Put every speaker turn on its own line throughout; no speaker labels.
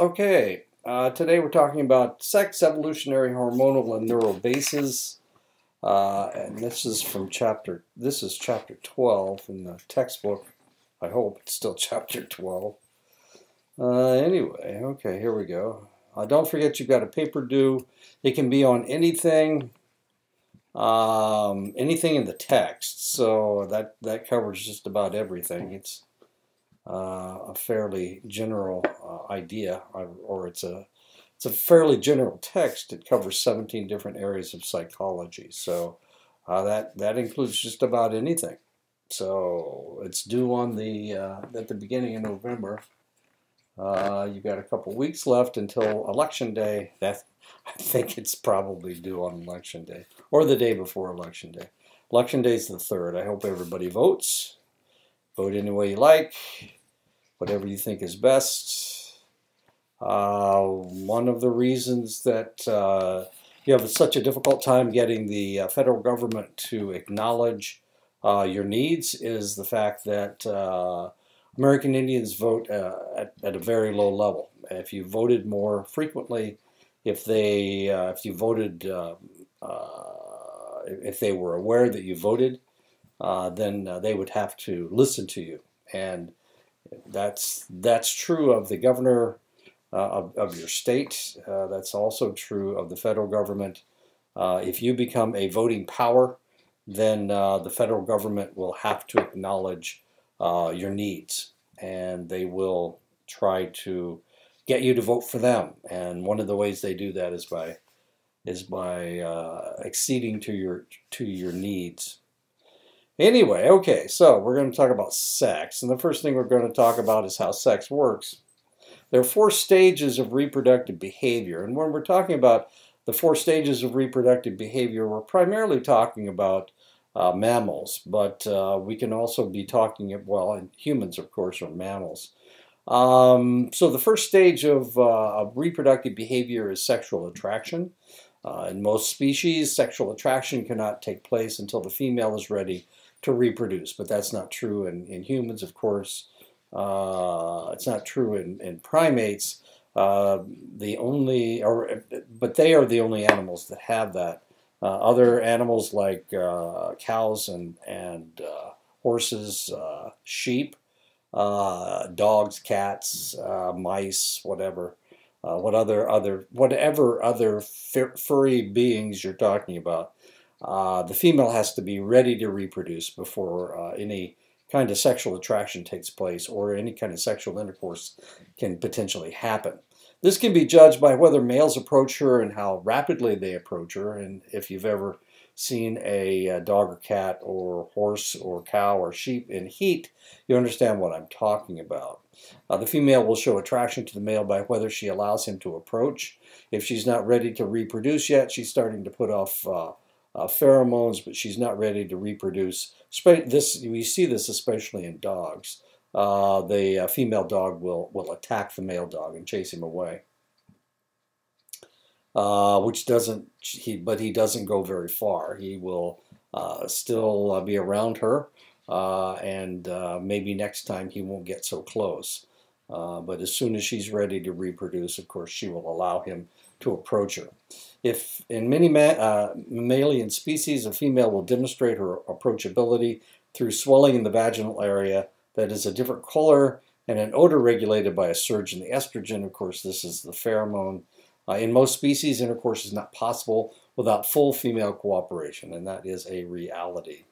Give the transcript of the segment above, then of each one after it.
Okay, uh, today we're talking about sex, evolutionary, hormonal, and neural bases. Uh, and this is from chapter, this is chapter 12 in the textbook. I hope it's still chapter 12. Uh, anyway, okay, here we go. Uh, don't forget you've got a paper due. It can be on anything, um, anything in the text. So that, that covers just about everything. It's a fairly general uh, idea, or it's a it's a fairly general text. It covers 17 different areas of psychology, so uh, that that includes just about anything. So it's due on the uh, at the beginning of November. Uh, you've got a couple weeks left until election day. That I think it's probably due on election day or the day before election day. Election day is the third. I hope everybody votes. Vote any way you like whatever you think is best. Uh, one of the reasons that uh, you have such a difficult time getting the uh, federal government to acknowledge uh, your needs is the fact that uh, American Indians vote uh, at, at, a very low level. If you voted more frequently, if they if you voted if they were aware that you voted, then they would have to listen to you and that's that's true of the governor uh, of, of your state. Uh, that's also true of the federal government. Uh, if you become a voting power, then uh, the federal government will have to acknowledge uh, your needs, and they will try to get you to vote for them. And one of the ways they do that is by is by uh, acceding to your to your needs. Anyway, okay, so we're going to talk about sex. And the first thing we're going to talk about is how sex works. There are four stages of reproductive behavior. And when we're talking about the four stages of reproductive behavior, we're primarily talking about uh, mammals, but uh, we can also be talking, well, and humans, of course, are mammals. Um, so the first stage of, uh, of, reproductive behavior is sexual attraction. Uh, in most species, sexual attraction cannot take place until the female is ready to reproduce, but that's not true in, in humans, of course. Uh, it's not true in, in primates. Uh, the only, or but they are the only animals that have that. Uh, other animals like uh, cows and and uh, horses, uh, sheep, dogs, cats, mice, whatever, what other other whatever other furry beings you're talking about uh, the female has to be ready to reproduce before uh, any kind of sexual attraction takes place or any kind of sexual intercourse can potentially happen. This can be judged by whether males approach her and how rapidly they approach her. And if you've ever seen a, a dog or cat or horse or cow or sheep in heat, you understand what I'm talking about. Uh, the female will show attraction to the male by whether she allows him to approach. If she's not ready to reproduce yet, she's starting to put off uh, pheromones, but she's not ready to reproduce. This we see this especially in dogs. Uh, the uh, female dog will will attack the male dog and chase him away, uh, which doesn't he but he doesn't go very far. He will uh, still uh, be around her, and maybe next time he won't get so close. but as soon as she's ready to reproduce, of course, she will allow him to approach her. If in many ma uh, mammalian species, a female will demonstrate her approachability through swelling in the vaginal area that is a different color and an odor regulated by a surge in the estrogen. Of course, this is the pheromone. Uh, in most species, intercourse is not possible without full female cooperation, and that is a reality.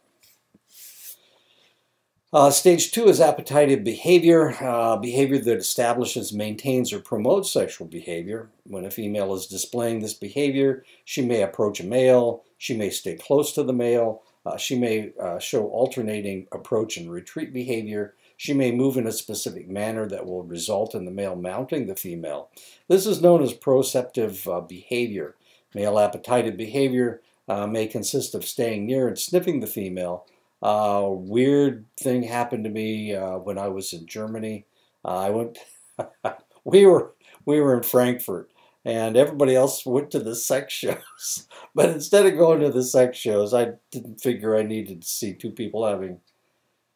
Uh, stage two is appetitive behavior, uh, behavior that establishes, maintains, or promotes sexual behavior. When a female is displaying this behavior, she may approach a male, she may stay close to the male, uh, she may uh, show alternating approach and retreat behavior, she may move in a specific manner that will result in the male mounting the female. This is known as proceptive uh, behavior. Male appetitive behavior uh, may consist of staying near and sniffing the female, uh, weird thing happened to me uh, when I was in Germany. Uh, I went. we were we were in Frankfurt, and everybody else went to the sex shows. but instead of going to the sex shows, I didn't figure I needed to see two people having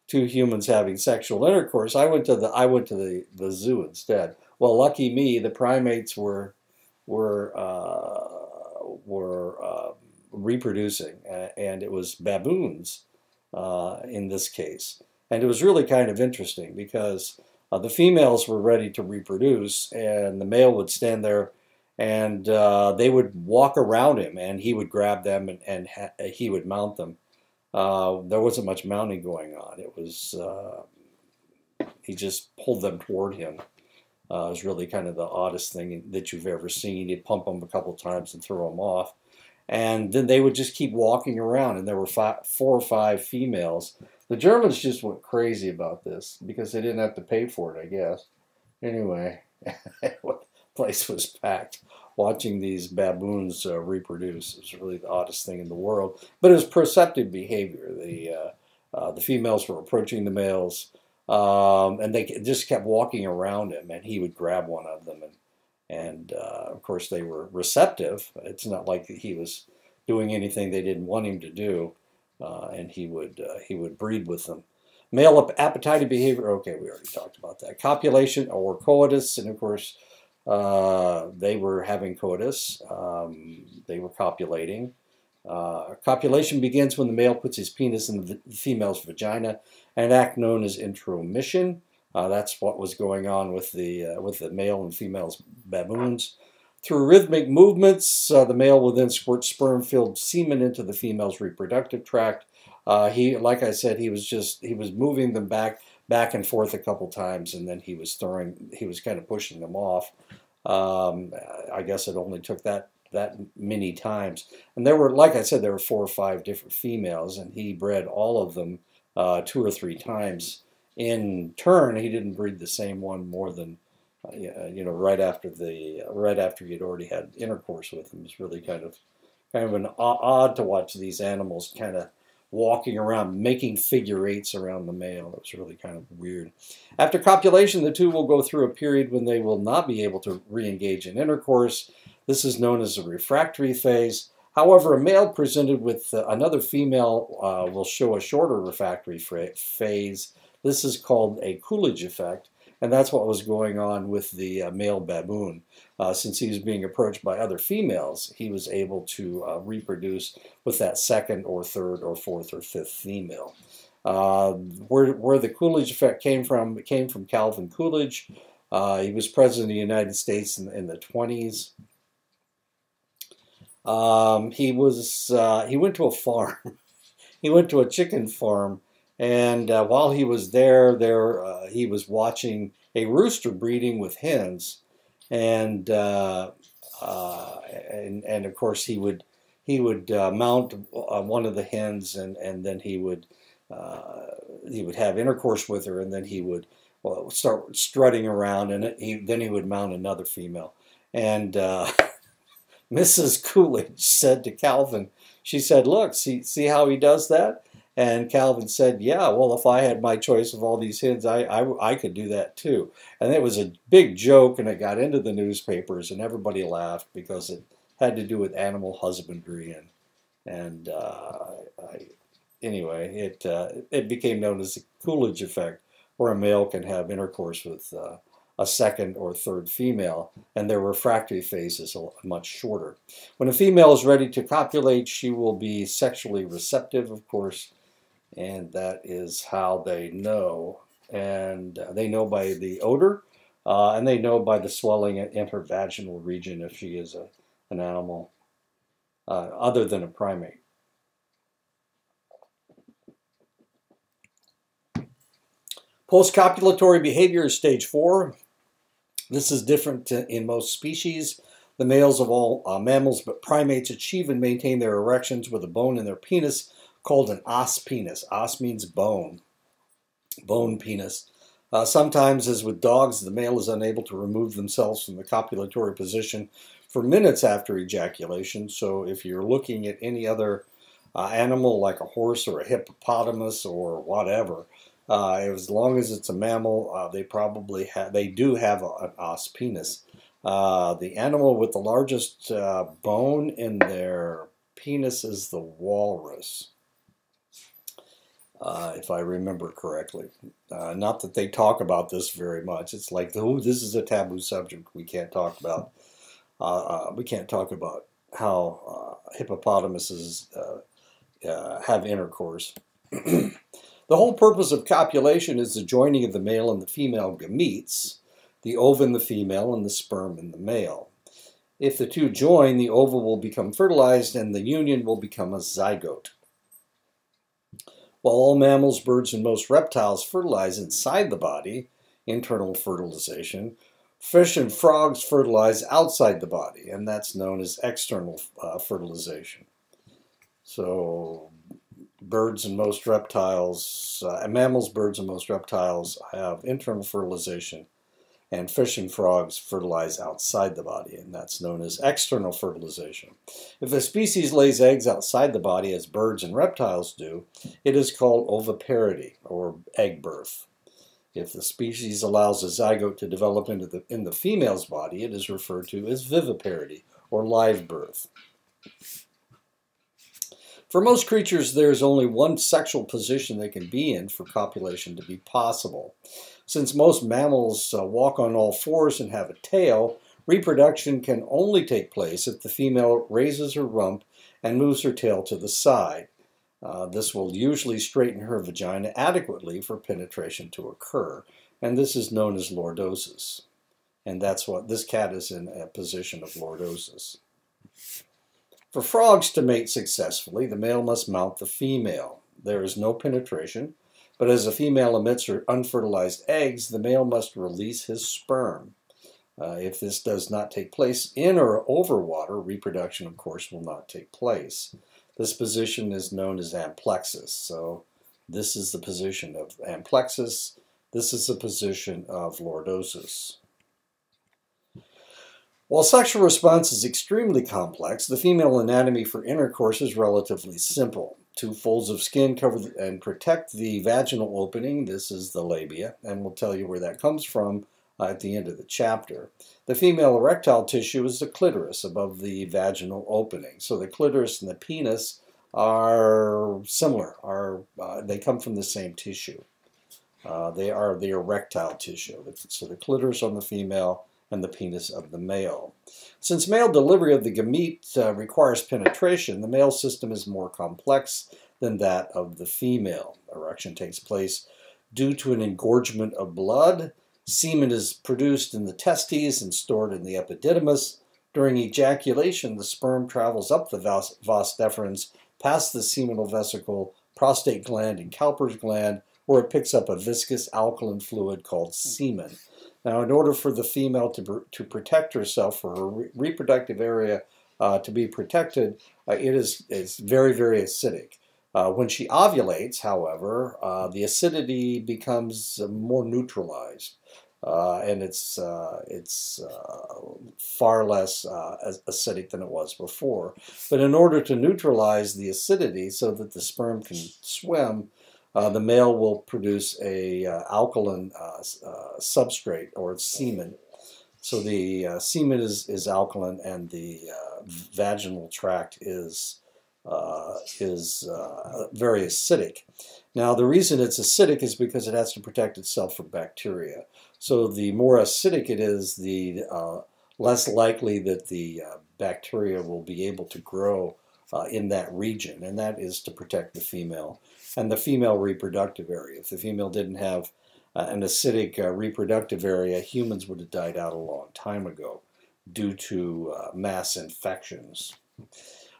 two humans having sexual intercourse. I went to the I went to the, the zoo instead. Well, lucky me, the primates were were uh, were uh, reproducing, and it was baboons uh, in this case. And it was really kind of interesting because uh, the females were ready to reproduce, and the male would stand there and uh, they would walk around him and he would grab them and, and he would mount them. Uh, there wasn't much mounting going on. It was, uh, he just pulled them toward him. Uh, it was really kind of the oddest thing that you've ever seen. He'd pump them a couple times and throw them off. And then they would just keep walking around, and there were five, four or five females. The Germans just went crazy about this because they didn't have to pay for it, I guess. Anyway, the place was packed watching these baboons uh, reproduce. It was really the oddest thing in the world, but it was proceptive behavior. The uh, uh, the females were approaching the males, um, and they just kept walking around him, and he would grab one of them, and and uh, of course they were receptive. It's not like he was doing anything they didn't want him to do, uh, and he would uh, he would breed with them. Male appetite and behavior. Okay, we already talked about that. Copulation or coitus, and of course uh, they were having coitus. Um, they were copulating. Uh, copulation begins when the male puts his penis in the female's vagina, an act known as intromission. Uh, that's what was going on with the uh, with the male and female baboons. Through rhythmic movements, uh, the male will then squirt sperm-filled semen into the female's reproductive tract. Uh, he, like I said, he was just he was moving them back back and forth a couple times, and then he was throwing, he was kind of pushing them off. Um, I guess it only took that that many times, and there were, like I said, there were four or five different females, and he bred all of them uh, two or three times in turn. He didn't breed the same one more than uh, you know right after the right after he had already had intercourse with them. It's really kind of kind of an odd to watch these animals kind of walking around making figure eights around the male. It was really kind of weird. After copulation, the two will go through a period when they will not be able to re-engage in intercourse. This is known as a refractory phase. However, a male presented with uh, another female uh, will show a shorter refractory phase. This is called a Coolidge effect, and that's what was going on with the uh, male baboon. Uh, since he was being approached by other females, he was able to uh, reproduce with that second or third or fourth or fifth female. Uh, where, where the Coolidge effect came from, it came from Calvin Coolidge. Uh, he was president of the United States in, in the 20s. Um, he was uh, he went to a farm. he went to a chicken farm, and uh, while he was there, there he was watching a rooster breeding with hens. And uh, uh, and and of course he would he would uh, mount uh, one of the hens and and then he would uh, he would have intercourse with her. And then he would well, start strutting around and he then he would mount another female. And Mrs. Coolidge said to Calvin she said look see see how he does that and Calvin said, Yeah, well, if I had my choice of all these hens, I, I, I could do that too. And it was a big joke, and it got into the newspapers, and everybody laughed because it had to do with animal husbandry. And, and uh, I, anyway, it, uh, it became known as the Coolidge effect, where a male can have intercourse with uh, a second or third female, and their refractory phase is much shorter. When a female is ready to copulate, she will be sexually receptive, of course, and that is how they know. And uh, they know by the odor, uh, and they know by the swelling in her vaginal region if she is a, an animal uh, other than a primate. Postcopulatory behavior is stage four. This is different in most species. The males of all uh, mammals but primates achieve and maintain their erections with a bone in their penis called an os penis. Os means bone, bone penis. Uh, sometimes, as with dogs, the male is unable to remove themselves from the copulatory position for minutes after ejaculation. So, if you're looking at any other uh, animal like a horse or a hippopotamus or whatever, uh, as long as it's a mammal, uh, they probably they do have a, an os penis. Uh, the animal with the largest uh, bone in their penis is the walrus. Uh, if I remember correctly. Uh, not that they talk about this very much. It's like, oh, this is a taboo subject. We can't talk about. Uh, uh we can't talk about how uh, hippopotamuses uh, have intercourse. the whole purpose of copulation is the joining of the male and the female gametes, the ova in the female and the sperm in the male. If the two join, the ova will become fertilized and the union will become a zygote. While all mammals, birds, and most reptiles fertilize inside the body, internal fertilization, fish and frogs fertilize outside the body, and that's known as external uh, fertilization. So, birds and most reptiles, uh, mammals, birds, and most reptiles have internal fertilization, and fish and frogs fertilize outside the body, and that's known as external fertilization. If a species lays eggs outside the body, as birds and reptiles do, it is called oviparity, or egg birth. If the species allows a zygote to develop into the, in the female's body, it is referred to as viviparity, or live birth. For most creatures, there is only one sexual position they can be in for copulation to be possible. Since most mammals uh, walk on all fours and have a tail, reproduction can only take place if the female raises her rump and moves her tail to the side. Uh, this will usually straighten her vagina adequately for penetration to occur, and this is known as lordosis. And that's what this cat is in a position of lordosis. For frogs to mate successfully, the male must mount the female. There is no penetration, but as a female emits her unfertilized eggs, the male must release his sperm. Uh, if this does not take place in or over water, reproduction, of course, will not take place. This position is known as amplexus. So this is the position of amplexus. This is the position of lordosis. While sexual response is extremely complex, the female anatomy for intercourse is relatively simple. Two folds of skin cover and protect the vaginal opening. This is the labia, and we'll tell you where that comes from uh, at the end of the chapter. The female erectile tissue is the clitoris above the vaginal opening. So the clitoris and the penis are similar. Are uh, they come from the same tissue? Uh, they are the erectile tissue. So the clitoris on the female and the penis of the male. Since male delivery of the gamete uh, requires penetration, the male system is more complex than that of the female. Erection takes place due to an engorgement of blood. Semen is produced in the testes and stored in the epididymis. During ejaculation, the sperm travels up the vas, vas deferens past the seminal vesicle, prostate gland, and Cowper's gland, where it picks up a viscous alkaline fluid called semen. Now, in order for the female to, to protect herself, for her re reproductive area uh, to be protected, uh, it is it's very, very acidic. Uh, when she ovulates, however, uh, the acidity becomes more neutralized. Uh, and it's uh, it's far less acidic than it was before. But in order to neutralize the acidity so that the sperm can swim, uh, the male will produce a uh, alkaline uh, uh substrate or semen. So the uh, semen is, is alkaline and the vaginal tract is is very acidic. Now the reason it's acidic is because it has to protect itself from bacteria. So the more acidic it is, the less likely that the bacteria will be able to grow in that region, and that is to protect the female and the female reproductive area. If the female didn't have uh, an acidic uh, reproductive area, humans would have died out a long time ago due to uh, mass infections.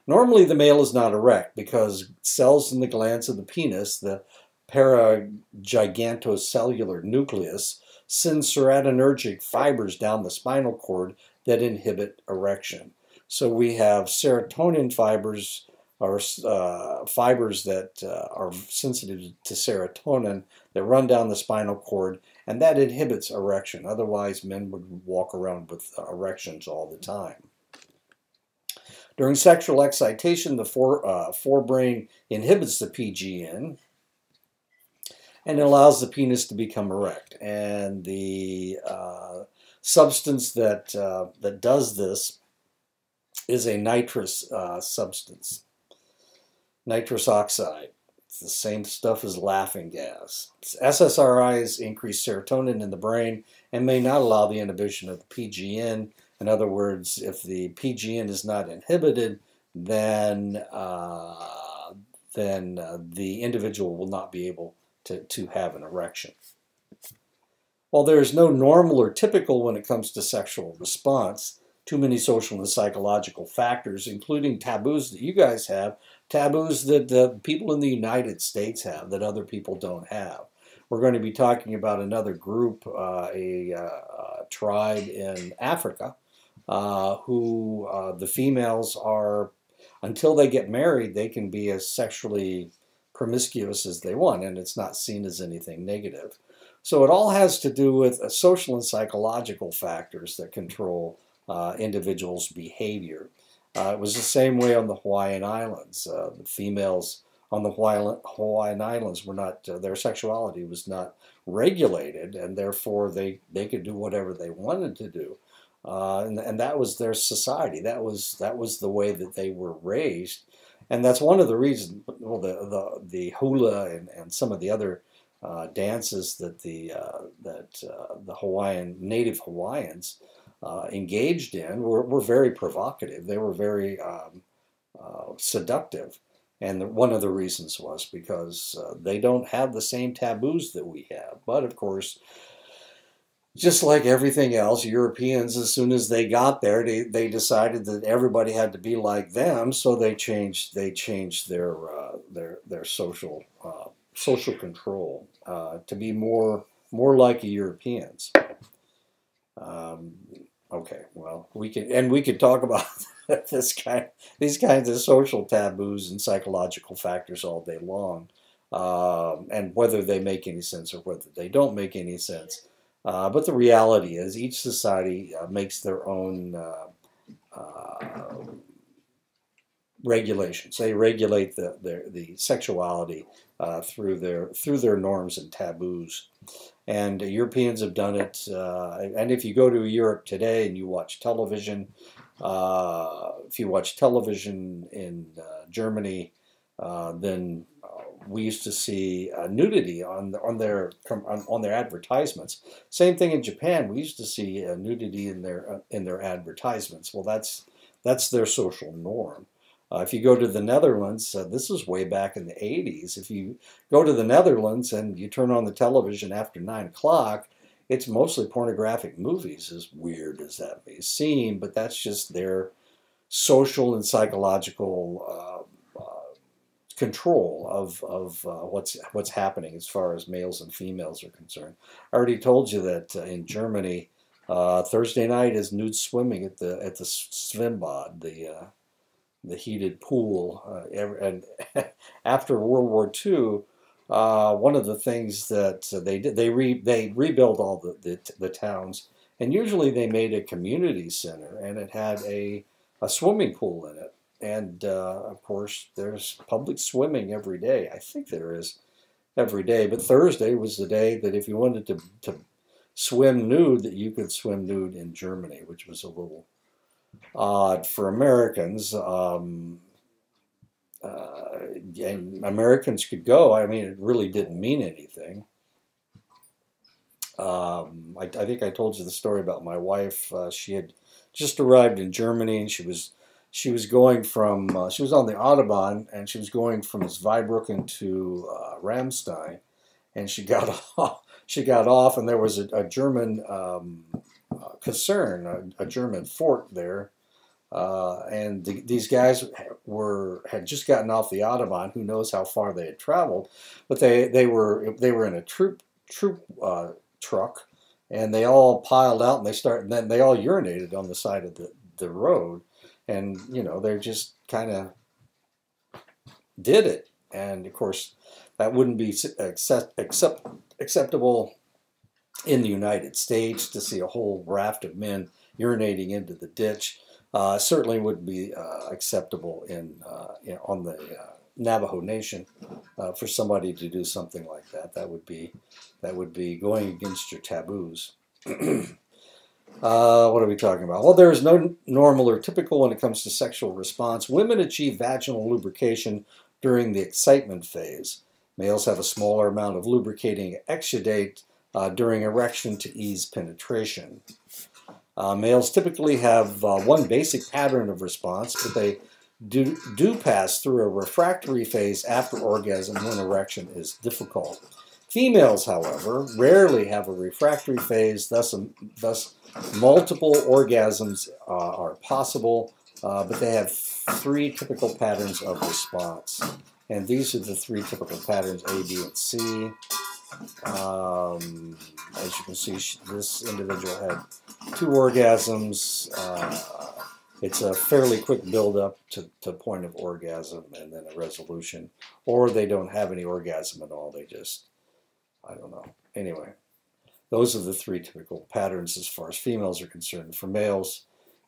Normally, the male is not erect because cells in the glands of the penis, the paragigantocellular nucleus, send serotonergic fibers down the spinal cord that inhibit erection. So we have serotonin fibers are uh, fibers that uh, are sensitive to serotonin that run down the spinal cord, and that inhibits erection. Otherwise, men would walk around with erections all the time. During sexual excitation, the fore, uh, forebrain inhibits the PGN and allows the penis to become erect. And the uh, substance that, uh, that does this is a nitrous uh, substance nitrous oxide. It's the same stuff as laughing gas. SSRIs increase serotonin in the brain and may not allow the inhibition of the PGN. In other words, if the PGN is not inhibited, then uh, then uh, the individual will not be able to, to have an erection. While there is no normal or typical when it comes to sexual response, too many social and psychological factors, including taboos that you guys have, taboos that the people in the United States have that other people don't have. We're going to be talking about another group, uh, a, uh, tribe in Africa, uh, who uh, the females are, until they get married, they can be as sexually promiscuous as they want, and it's not seen as anything negative. So it all has to do with uh, social and psychological factors that control uh, individuals' behavior. Uh, it was the same way on the Hawaiian Islands. Uh, the females on the Hawaiian Islands were not, uh, their sexuality was not regulated, and therefore they, they could do whatever they wanted to do. Uh, and, and that was their society. That was that was the way that they were raised, and that's one of the reasons. Well, the the, the hula and, and some of the other uh, dances that the uh, that the Hawaiian native Hawaiians uh, engaged in were, were very provocative. They were very um, uh, seductive, and the, one of the reasons was because uh, they don't have the same taboos that we have. But of course. Just like everything else, Europeans, as soon as they got there, they, they decided that everybody had to be like them, so they changed they changed their their their social social control uh, to be more more like Europeans. Um, okay, well, we can and we could talk about this kind, these kinds of social taboos and psychological factors all day long, um, and whether they make any sense or whether they don't make any sense. Uh, but the reality is, each society uh, makes their own uh, uh, regulations. They regulate the, the, the sexuality uh, through their through their norms and taboos. And uh, Europeans have done it. Uh, and if you go to Europe today and you watch television, uh, if you watch television in uh, Germany, uh, then we used to see nudity on on their on, on, their advertisements. Same thing in Japan. We used to see nudity in their in their advertisements. Well, that's that's their social norm. Uh, if you go to the Netherlands, uh, this is way back in the 80s. If you go to the Netherlands and you turn on the television after 9 o'clock, it's mostly pornographic movies, as weird as that may seem, but that's just their social and psychological uh, uh control of, of uh, what's, what's happening as far as males and females are concerned. I already told you that uh, in Germany, Thursday night is nude swimming at the, at the Schwimmbad, the the heated pool. Uh, and after World War II, uh, one of the things that they did, they re, they rebuilt all the, the, the towns, and usually they made a community center, and it had a a swimming pool in it. And uh, of course, there's public swimming every day. I think there is every day, but Thursday was the day that if you wanted to to swim nude, that you could swim nude in Germany, which was a little odd for Americans. Um, uh, and Americans could go. I mean, it really didn't mean anything. Um, I, I, think I told you the story about my wife. Uh, she had just arrived in Germany, and she was she was going from uh, she was on the Autobahn, and she was going from Zweibrücken to uh, Ramstein, and she got off. She got off, and there was a, a German um, Kaserne, a, a German fort there, uh, and the, these guys were had just gotten off the Autobahn. Who knows how far they had traveled? But they, they were they were in a troop troop uh, truck, and they all piled out, and they start. And then they all urinated on the side of the, the road, and you know they just kind of did it. And of course, that wouldn't be accept, accept, acceptable in the United States to see a whole raft of men urinating into the ditch uh, certainly wouldn't be uh, acceptable in, uh, in, on the uh, Navajo Nation uh, for somebody to do something like that. That would be that would be going against your taboos. Uh, what are we talking about? Well, there is no normal or typical when it comes to sexual response. Women achieve vaginal lubrication during the excitement phase. Males have a smaller amount of lubricating exudate uh, during erection to ease penetration. Uh, males typically have uh, one basic pattern of response, but they do, do pass through a refractory phase after orgasm when erection is difficult. Females, however, rarely have a refractory phase, thus, um, thus multiple orgasms uh, are possible, uh, but they have three typical patterns of response. And these are the three typical patterns, A, B, and C. Um, as you can see, this individual had two orgasms. Uh, it's a fairly quick build-up to, to point of orgasm and then a resolution. Or they don't have any orgasm at all. They just, I don't know. Anyway, those are the three typical patterns as far as females are concerned. For males,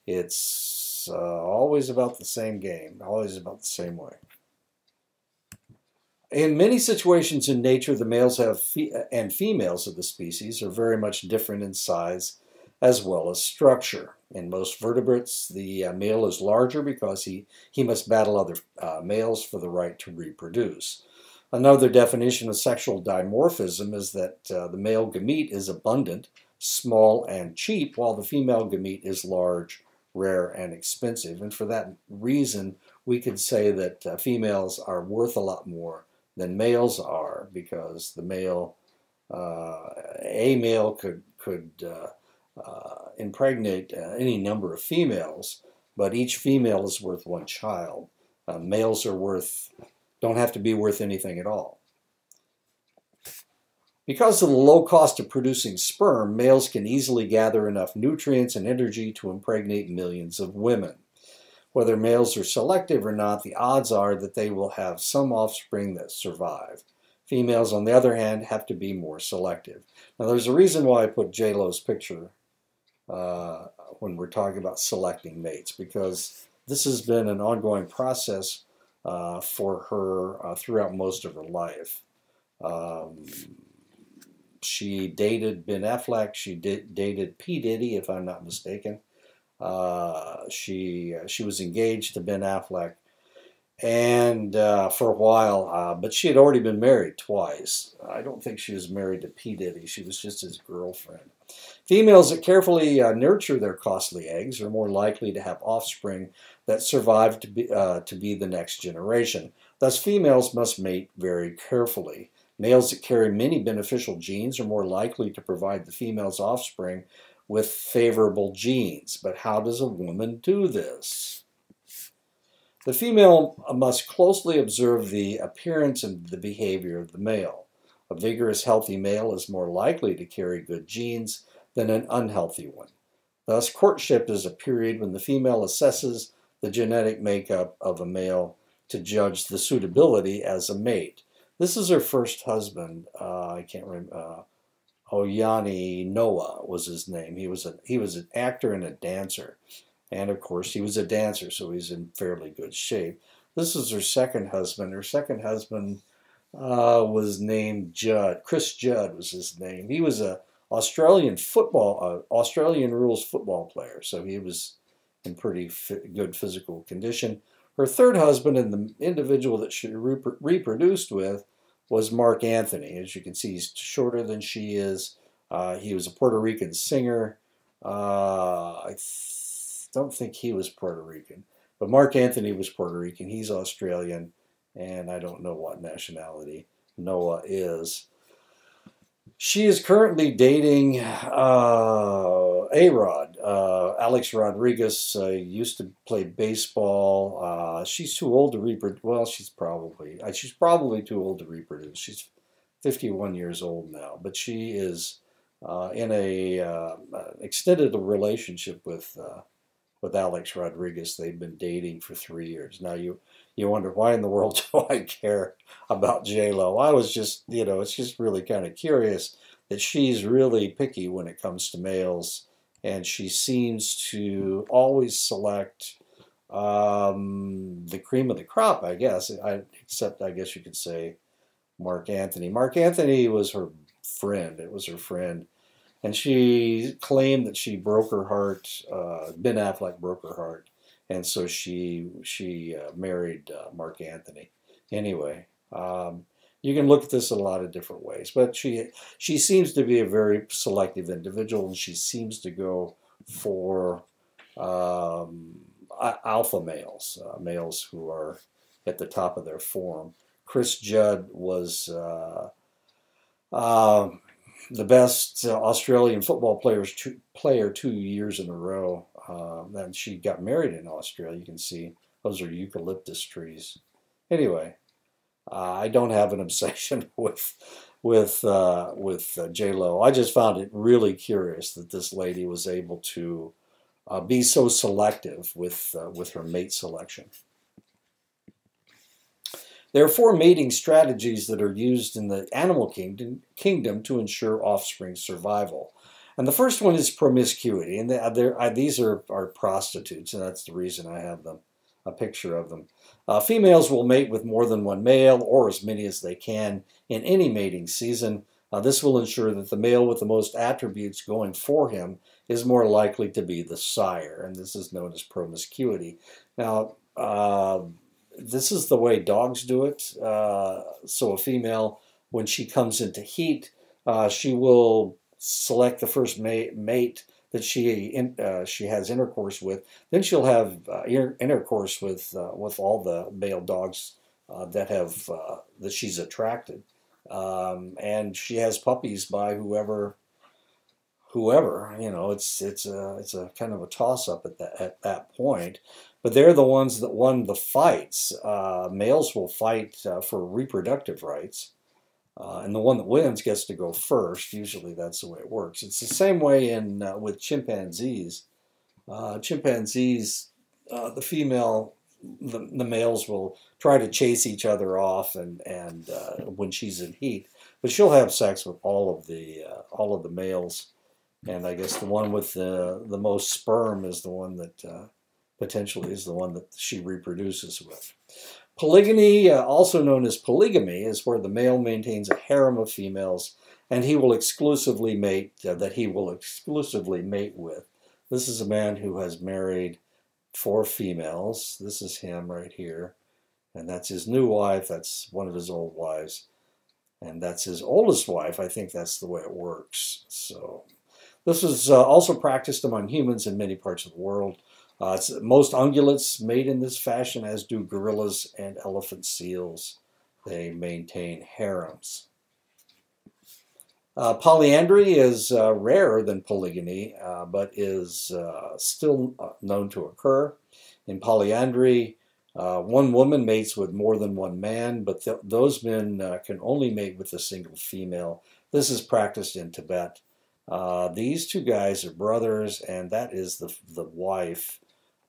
it's uh, always about the same game, always about the same way. In many situations in nature, the males have fe and females of the species are very much different in size as well as structure. In most vertebrates, the uh, male is larger because he, he must battle other uh, males for the right to reproduce. Another definition of sexual dimorphism is that uh, the male gamete is abundant, small, and cheap, while the female gamete is large, rare, and expensive. And for that reason, we could say that uh, females are worth a lot more than males are because the male, uh, a male could could uh, uh, impregnate uh, any number of females, but each female is worth one child. Males are worth don't have to be worth anything at all. Because of the low cost of producing sperm, males can easily gather enough nutrients and energy to impregnate millions of women. Whether males are selective or not, the odds are that they will have some offspring that survive. Females, on the other hand, have to be more selective. Now, there's a reason why I put J-Lo's picture uh, when we're talking about selecting mates, because this has been an ongoing process uh, for her uh, throughout most of her life. Um, she dated Ben Affleck. She did, dated P. Diddy, if I'm not mistaken. Uh, she uh, she was engaged to Ben Affleck, and uh, for a while, uh, but she had already been married twice. I don't think she was married to P Diddy. She was just his girlfriend. Females that carefully uh, nurture their costly eggs are more likely to have offspring that survive to be to be the next generation. Thus, females must mate very carefully. Males that carry many beneficial genes are more likely to provide the female's offspring with favorable genes. But how does a woman do this? The female must closely observe the appearance and the behavior of the male. A vigorous, healthy male is more likely to carry good genes than an unhealthy one. Thus, courtship is a period when the female assesses the genetic makeup of a male to judge the suitability as a mate. This is her first husband. Uh, I can't remember. Uh, Ojani Noa was his name. He was a he was an actor and a dancer, and of course he was a dancer, so he's in fairly good shape. This is her second husband. Her second husband uh, was named Judd. Chris Judd was his name. He was a Australian football uh, Australian rules football player, so he was in pretty good physical condition. Her third husband and the individual that she reproduced with was Marc Anthony. As you can see, he's shorter than she is. Uh, he was a Puerto Rican singer. Uh, I don't think he was Puerto Rican, but Marc Anthony was Puerto Rican. He's Australian, and I don't know what nationality Noa is. She is currently dating uh, A-Rod. Uh, Alex Rodriguez uh, used to play baseball. Uh, she's too old to reproduce. Well, she's probably uh, she's probably too old to reproduce. She's 51 years old now, but she is uh, in a extended relationship with with Alex Rodriguez. They've been dating for three years now. You you wonder why in the world do I care about J Lo? I was just, you know, it's just really kind of curious that she's really picky when it comes to males, and she seems to always select um, the cream of the crop, I guess. I, except, I guess you could say, Marc Anthony. Marc Anthony was her friend. It was her friend. And she claimed that she broke her heart. Uh, ben Affleck broke her heart and so she she uh, married uh, Marc Anthony. Anyway, um, you can look at this in a lot of different ways, but she she seems to be a very selective individual, and she seems to go for um, alpha males, uh, males who are at the top of their form. Chris Judd was uh, uh, the best Australian football players two, player two years in a row. Um, and she got married in Australia. You can see those are eucalyptus trees. Anyway, uh, I don't have an obsession with with uh, with uh, J Lo. I just found it really curious that this lady was able to uh, be so selective with uh, with her mate selection. There are four mating strategies that are used in the animal kingdom, kingdom to ensure offspring survival. And the first one is promiscuity. And uh, these are, are prostitutes, and that's the reason I have them, a picture of them. Uh, females will mate with more than one male or as many as they can in any mating season. Uh, this will ensure that the male with the most attributes going for him is more likely to be the sire, and this is known as promiscuity. Now, uh, this is the way dogs do it. Uh, so a female, when she comes into heat, uh, she will select the first mate, mate that she in, uh, she has intercourse with. Then she'll have uh, inter intercourse with uh, with all the male dogs uh, that have that she's attracted, um, and she has puppies by whoever whoever you know it's it's a it's a kind of a toss up at that at that point but they're the ones that won the fights. Uh, males will fight uh, for reproductive rights, uh, and the one that wins gets to go first. Usually, that's the way it works. It's the same way in uh, with chimpanzees. Uh, chimpanzees, uh, the female, the, the males will try to chase each other off, and and when she's in heat, but she'll have sex with all of the all of the males, and I guess the one with the the most sperm is the one that potentially is the one that she reproduces with. Polygamy, uh, also known as polygamy, is where the male maintains a harem of females and he will exclusively mate, uh, that he will exclusively mate with. This is a man who has married four females. This is him right here. And that's his new wife. That's one of his old wives. And that's his oldest wife. I think that's the way it works. So this is uh, also practiced among humans in many parts of the world. Uh, most ungulates mate in this fashion, as do gorillas and elephant seals. They maintain harems. Uh, polyandry is uh, rarer than polygamy, uh, but is uh, still uh, known to occur. In polyandry, one woman mates with more than one man, but th those men can only mate with a single female. This is practiced in Tibet. these two guys are brothers, and that is the, the wife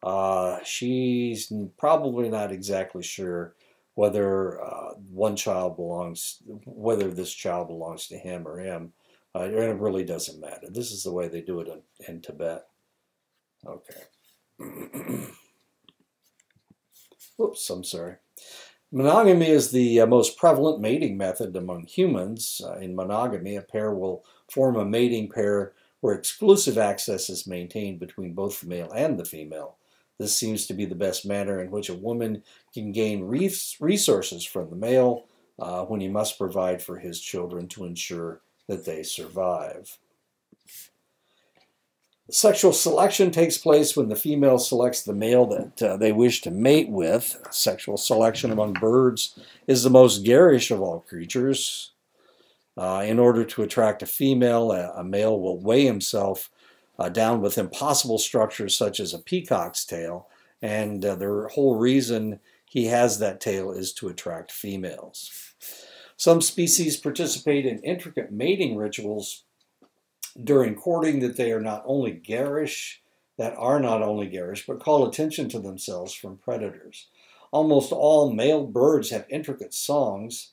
uh, she's probably not exactly sure whether uh, one child belongs, whether this child belongs to him or him. Uh, and it really doesn't matter. This is the way they do it in, in Tibet. Okay. Oops, I'm sorry. Monogamy is the uh, most prevalent mating method among humans. Uh, in monogamy, a pair will form a mating pair where exclusive access is maintained between both the male and the female. This seems to be the best manner in which a woman can gain resources from the male uh, when he must provide for his children to ensure that they survive. Sexual selection takes place when the female selects the male that uh, they wish to mate with. Sexual selection among birds is the most garish of all creatures. Uh, in order to attract a female, a, a male will weigh himself uh, down with impossible structures such as a peacock's tail. And uh, the whole reason he has that tail is to attract females. Some species participate in intricate mating rituals during courting that they are not only garish, that are not only garish, but call attention to themselves from predators. Almost all male birds have intricate songs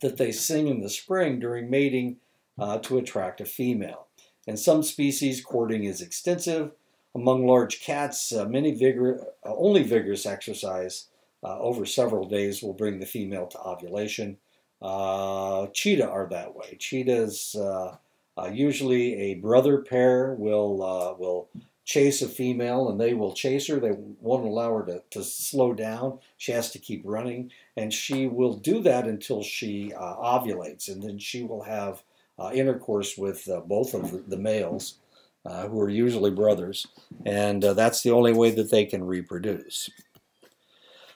that they sing in the spring during mating uh, to attract a female. In some species, courting is extensive. Among large cats, uh, many vigor, uh, only vigorous exercise uh, over several days will bring the female to ovulation. Uh, cheetah are that way. Cheetahs, uh, uh, usually a brother pair will will chase a female and they will chase her. They won't allow her to, to slow down. She has to keep running. And she will do that until she uh, ovulates. And then she will have uh, intercourse with uh, both of the, males, uh, who are usually brothers. And uh, that's the only way that they can reproduce.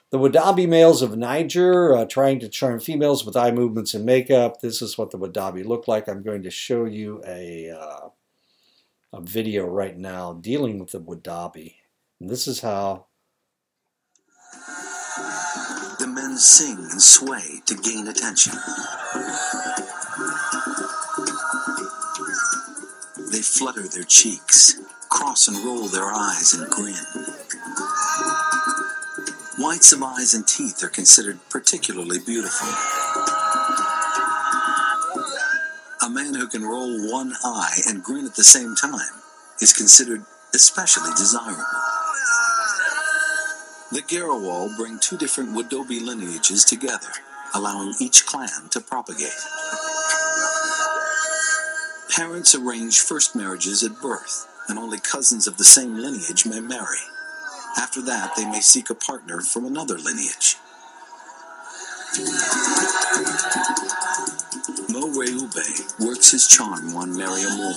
The Wodaabe males of Niger uh, trying to charm females with eye movements and makeup. This is what the Wodaabe look like. I'm going to show you a a video right now dealing with the Wodaabe. And this is how
the men sing and sway to gain attention. They flutter their cheeks, cross and roll their eyes, and grin. Whites of eyes and teeth are considered particularly beautiful. A man who can roll one eye and grin at the same time is considered especially desirable. The Gerewol bring two different Wodaabe lineages together, allowing each clan to propagate. Parents arrange first marriages at birth, and only cousins of the same lineage may marry. After that, they may seek a partner from another lineage. Mo Reube works his charm on Mariam Moore.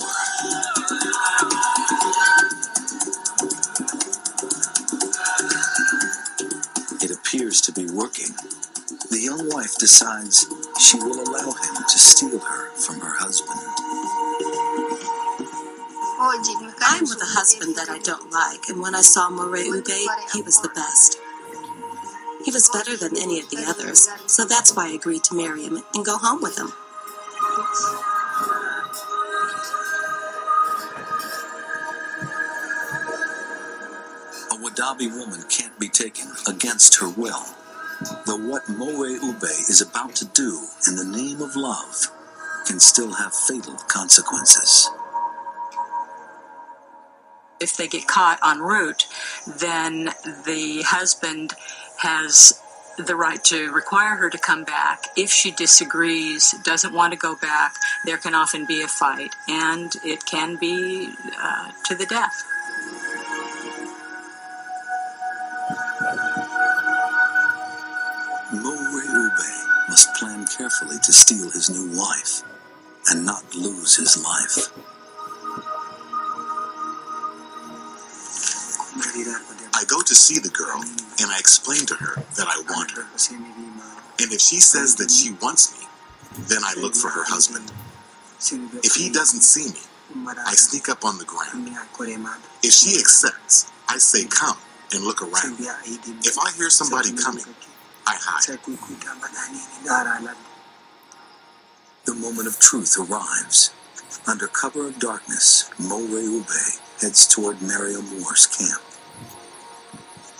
It appears to be working. The young wife decides she will allow him to steal her from her husband.
I'm with a husband that I don't like, and when I saw More Ube, he was the best. He was better than any of the others, so that's why I agreed to marry him and go home with him.
A Wodaabe woman can't be taken against her will. Though what More Ube is about to do in the name of love can still have fatal consequences.
If they get caught en route, then the husband has the right to require her to come back. If she disagrees, doesn't want to go back, there can often be a fight, and it can be uh, to the death.
More Ube must plan carefully to steal his new wife and not lose his life.
I go to see the girl and I explain to her that I want her. And if she says that she wants me, then I look for her husband. If he doesn't see me, I sneak up on the ground. If she accepts, I say come and look around. If I hear somebody coming, I hide.
The moment of truth arrives. Under cover of darkness, More Ube heads toward Mariam Moore's camp,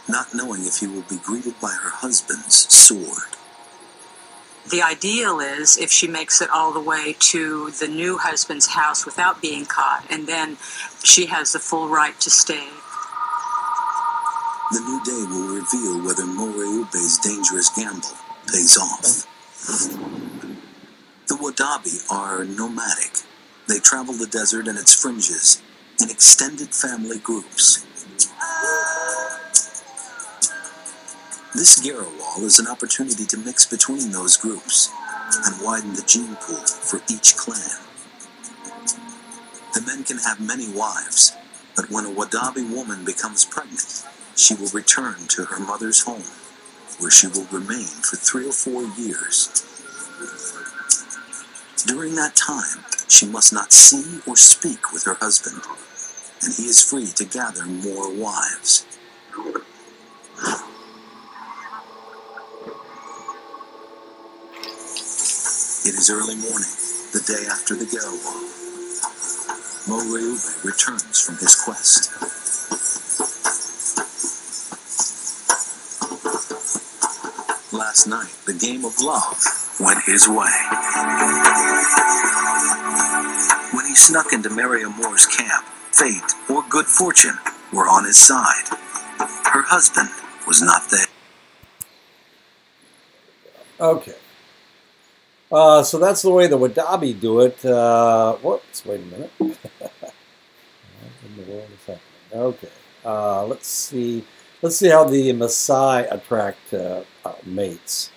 not knowing if he will be greeted by her husband's sword.
The ideal is if she makes it all the way to the new husband's house without being caught, and then she has the full right to stay.
The new day will reveal whether More Ube's dangerous gamble pays off. The Wodaabe are nomadic. They travel the desert and its fringes in extended family groups. This Gerewol is an opportunity to mix between those groups and widen the gene pool for each clan. The men can have many wives, but when a Wodaabe woman becomes pregnant, she will return to her mother's home, where she will remain for three or four years. During that time, she must not see or speak with her husband, and he is free to gather more wives. It is early morning, the day after the Gerewol. Mo Reube returns from his quest. Last night, the game of love went his way. When he snuck into Mariam Moore's camp, fate or good fortune were on his side. Her husband was not there.
Okay. Uh, so that's the way the Wodaabe do it. Uh, whoops, wait a minute. what in the world is happening? Okay. Uh, let's see. Let's see how the Maasai attract uh, uh, mates.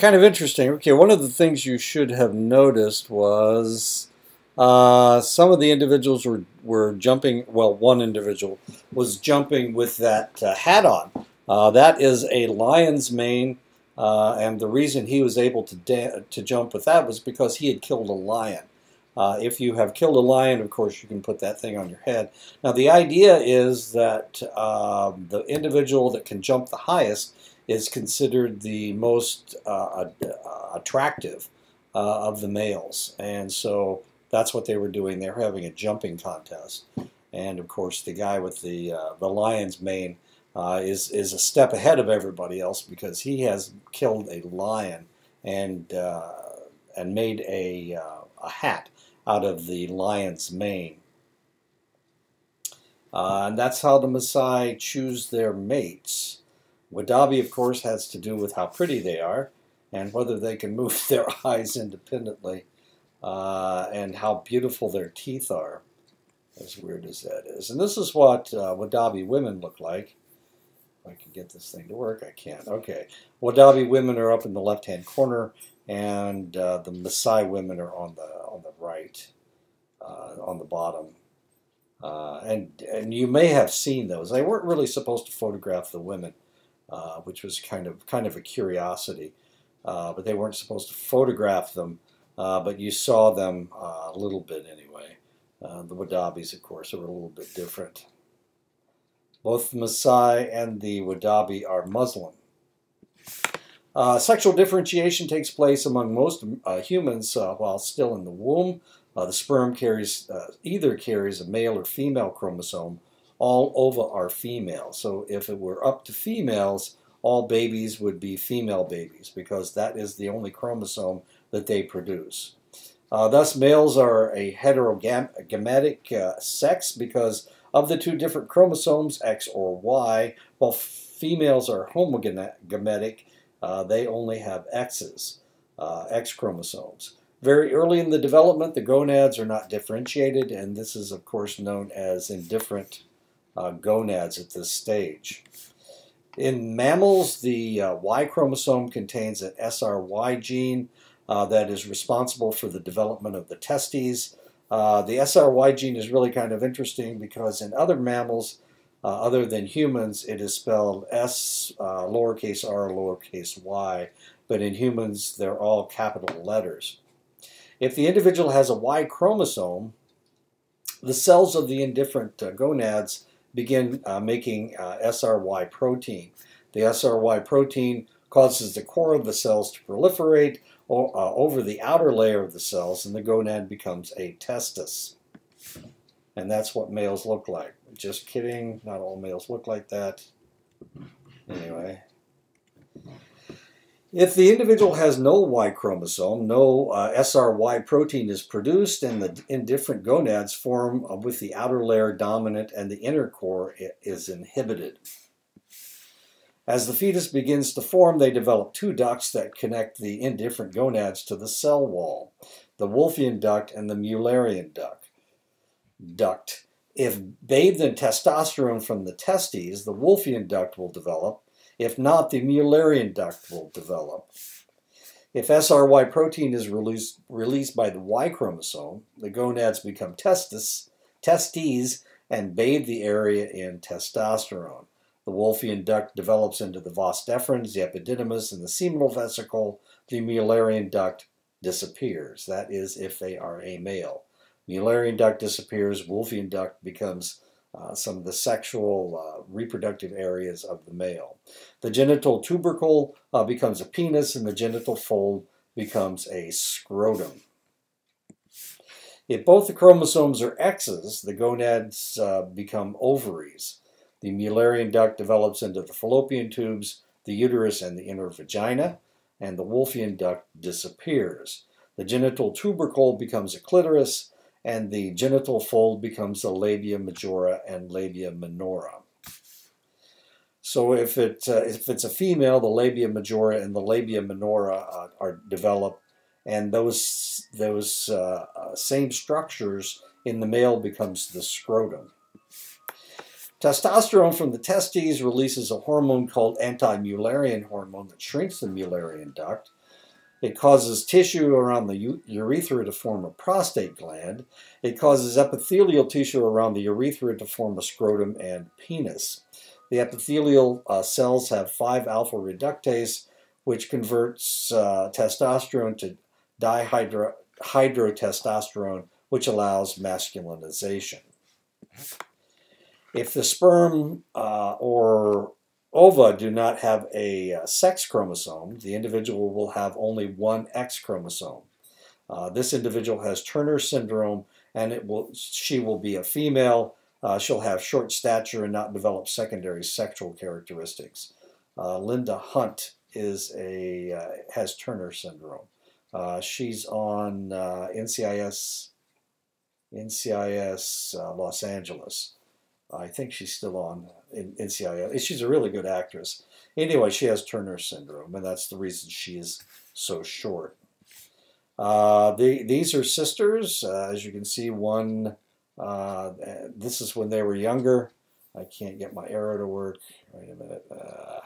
Kind of interesting. Okay, one of the things you should have noticed was uh, some of the individuals were, were jumping, well, one individual was jumping with that uh, hat on. Uh, that is a lion's mane, uh, and the reason he was able to, to jump with that was because he had killed a lion. Uh, if you have killed a lion, of course, you can put that thing on your head. Now, the idea is that um, the individual that can jump the highest is considered the most uh, uh, attractive uh, of the males. And so that's what they were doing. They were having a jumping contest. And of course, the guy with the, uh, the lion's mane uh, is, is a step ahead of everybody else because he has killed a lion and, uh, and made a, a hat out of the lion's mane. and that's how the Maasai choose their mates. Wodaabe, of course, has to do with how pretty they are and whether they can move their eyes independently uh, and how beautiful their teeth are, as weird as that is. And this is what uh, Wodaabe women look like. If I can get this thing to work, I can't. Okay. Wodaabe women are up in the left-hand corner, and uh, the Maasai women are on the on the right, uh, on the bottom. Uh, and and you may have seen those. They weren't really supposed to photograph the women uh, which was kind of kind of a curiosity. Uh, but they weren't supposed to photograph them, uh, but you saw them uh, a little bit anyway. Uh, the Wodaabes, of course, are a little bit different. Both the Maasai and the Wodaabe are Muslim. Uh, sexual differentiation takes place among most humans while still in the womb. the sperm carries either carries a male or female chromosome, all ova are female. So if it were up to females, all babies would be female babies because that is the only chromosome that they produce. Uh, thus, males are a heterogametic uh, sex because of the two different chromosomes, X or Y, while females are homogametic, uh, they only have X's, uh, X chromosomes. Very early in the development, the gonads are not differentiated, and this is, of course, known as indifferent uh, gonads at this stage. In mammals, the uh, Y chromosome contains an SRY gene uh, that is responsible for the development of the testes. Uh, the SRY gene is really kind of interesting because in other mammals, uh, other than humans, it is spelled S uh, lowercase r lowercase y, but in humans, they're all capital letters. If the individual has a Y chromosome, the cells of the indifferent gonads begin uh, making uh, SRY protein. The SRY protein causes the core of the cells to proliferate o- uh, over the outer layer of the cells, and the gonad becomes a testis. And that's what males look like. Just kidding, not all males look like that. Anyway. If the individual has no Y chromosome, no uh, SRY protein is produced, and the indifferent gonads form with the outer layer dominant and the inner core is inhibited. As the fetus begins to form, they develop two ducts that connect the indifferent gonads to the cell wall, the Wolffian duct and the Mullerian duct. duct. If bathed in testosterone from the testes, the Wolffian duct will develop. If not, the Mullerian duct will develop. If SRY protein is released, released by the Y chromosome, the gonads become testis, testes and bathe the area in testosterone. The Wolffian duct develops into the vas deferens, the epididymis, and the seminal vesicle. The Mullerian duct disappears. That is, if they are a male. Mullerian duct disappears, Wolffian duct becomes uh, some of the sexual uh, reproductive areas of the male. The genital tubercle uh, becomes a penis, and the genital fold becomes a scrotum. If both the chromosomes are X's, the gonads uh, become ovaries. The Mullerian duct develops into the fallopian tubes, the uterus, and the inner vagina, and the Wolffian duct disappears. The genital tubercle becomes a clitoris, and the genital fold becomes the labia majora and labia minora. So if, it, uh, if it's a female, the labia majora and the labia minora uh, are developed, and those, those uh, uh same structures in the male becomes the scrotum. Testosterone from the testes releases a hormone called anti-Mullerian hormone that shrinks the Mullerian duct. It causes tissue around the urethra to form a prostate gland. It causes epithelial tissue around the urethra to form a scrotum and penis. The epithelial uh, cells have 5-alpha reductase, which converts uh, testosterone to dihydrotestosterone, which allows masculinization. If the sperm uh, or ova do not have a uh, sex chromosome, the individual will have only one X chromosome. Uh, this individual has Turner syndrome, and it will she will be a female. Uh, she'll have short stature and not develop secondary sexual characteristics. Uh, Linda Hunt is a uh, has Turner syndrome. she's on NCIS NCIS Los Angeles. I think she's still on in NCIS. She's a really good actress. Anyway, she has Turner syndrome, and that's the reason she is so short. Uh, the, these are sisters. Uh, as you can see, one, uh, this is when they were younger. I can't get my arrow to work. Wait a minute. Uh,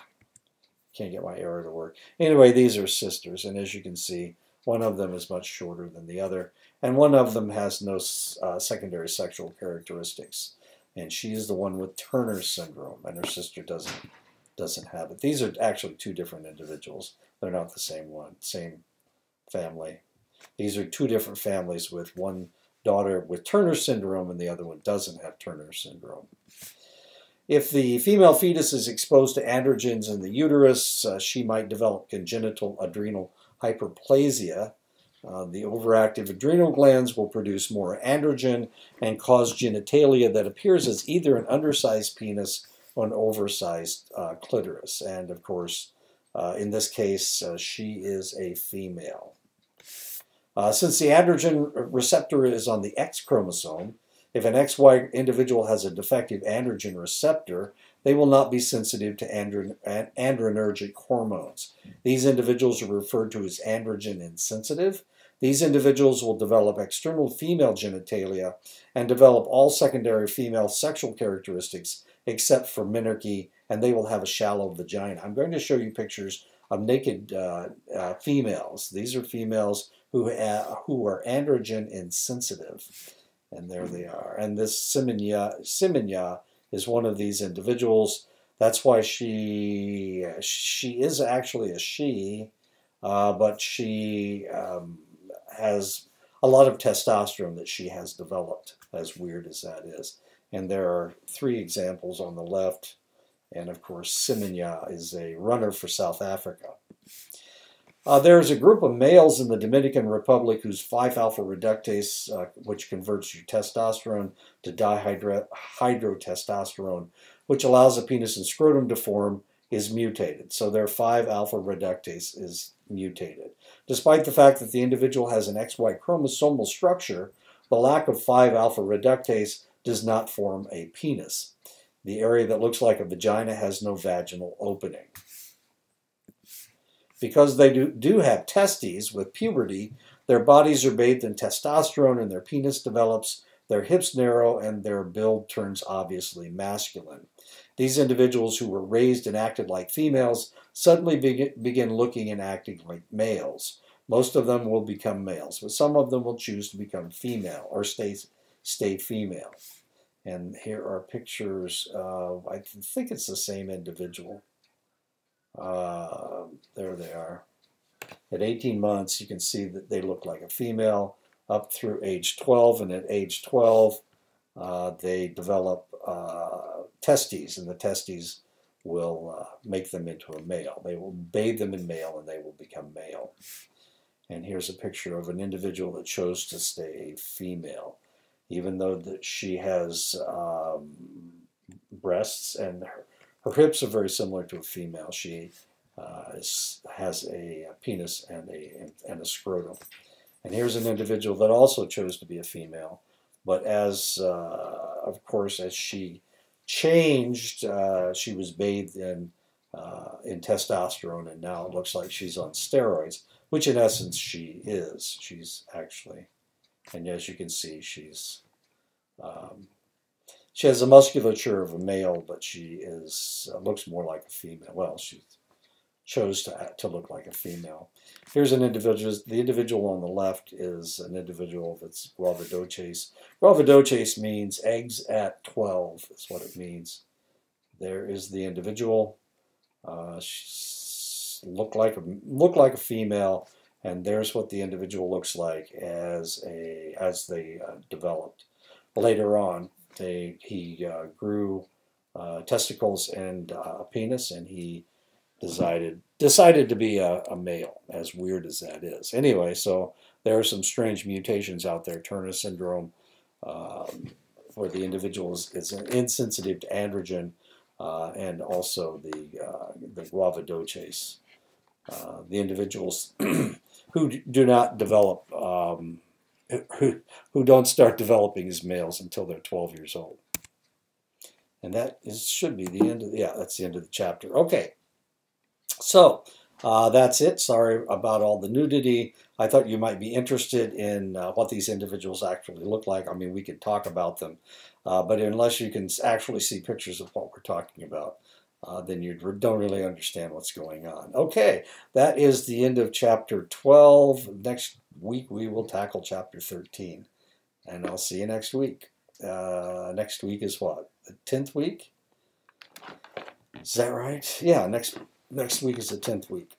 can't get my arrow to work. Anyway, these are sisters, and as you can see, one of them is much shorter than the other, and one of them has no uh, secondary sexual characteristics and she is the one with Turner syndrome, and her sister doesn't doesn't have it. These are actually two different individuals. They're not the same one, same family. These are two different families with one daughter with Turner syndrome and the other one doesn't have Turner syndrome. If the female fetus is exposed to androgens in the uterus, uh, she might develop congenital adrenal hyperplasia, uh, the overactive adrenal glands will produce more androgen and cause genitalia that appears as either an undersized penis or an oversized uh, clitoris. And of course, uh, in this case, uh, she is a female. Uh, since the androgen receptor is on the X chromosome, if an XY individual has a defective androgen receptor, they will not be sensitive to andro hormones. These individuals are referred to as androgen insensitive, these individuals will develop external female genitalia and develop all secondary female sexual characteristics except for menarche, and they will have a shallow vagina. I'm going to show you pictures of naked uh, uh, females. These are females who, uh, who are androgen insensitive. And there they are. And this Semenya, Semenya is one of these individuals. That's why she she is actually a she, uh, but she um, has a lot of testosterone that she has developed, as weird as that is. And there are three examples on the left. And of course, Semenya is a runner for South Africa. Uh, there is a group of males in the Dominican Republic whose 5-alpha reductase, uh, which converts your testosterone to dihydrotestosterone, which allows the penis and scrotum to form, is mutated. So their 5-alpha reductase is mutated. Despite the fact that the individual has an XY chromosomal structure, the lack of 5-alpha reductase does not form a penis. The area that looks like a vagina has no vaginal opening. Because they do, do have testes with puberty, their bodies are bathed in testosterone and their penis develops, their hips narrow, and their build turns obviously masculine. These individuals who were raised and acted like females suddenly begin looking and acting like males. Most of them will become males, but some of them will choose to become female or stay, stay female. And here are pictures of, I think it's the same individual. Uh, there they are. At 18 months, you can see that they look like a female up through age 12, and at age 12, uh, they develop uh, testes, and the testes will uh, make them into a male. They will bathe them in male, and they will become male. And here's a picture of an individual that chose to stay female, even though that she has um, breasts and her, her, hips are very similar to a female. She uh, is, has a, a, penis and a, and a scrotum. And here's an individual that also chose to be a female, but as, uh, of course, as she changed, uh, she was bathed in, uh, in testosterone, and now it looks like she's on steroids which in essence she is. She's actually, and as you can see, she's um, she has the musculature of a male, but she is uh, looks more like a female. Well, she chose to to look like a female. Here's an individual. The individual on the left is an individual that's guevedoces. Guavadoces means eggs at 12 is what it means. There is the individual. Uh, look like a look like a female, and there's what the individual looks like as a as they uh, developed. Later on, they he uh, grew uh, testicles and uh, a penis, and he decided decided to be a, a, male. As weird as that is, anyway. So there are some strange mutations out there. Turner syndrome, um, where the individual is, is insensitive to androgen. Uh, and also the uh, the guevedoces uh, the individuals who do not develop, um, who, who don't start developing as males until they're 12 years old. And that is, should be the end of yeah, that's the end of the chapter. Okay, so uh, that's it. Sorry about all the nudity. I thought you might be interested in uh, what these individuals actually look like. I mean, we could talk about them, uh, but unless you can actually see pictures of what we're talking about, uh, then you don't really understand what's going on. Okay, that is the end of chapter 12. Next week we will tackle chapter 13. And I'll see you next week. Uh, next week is what? The 10th week? Is that right? Yeah, next next week is the 10th week.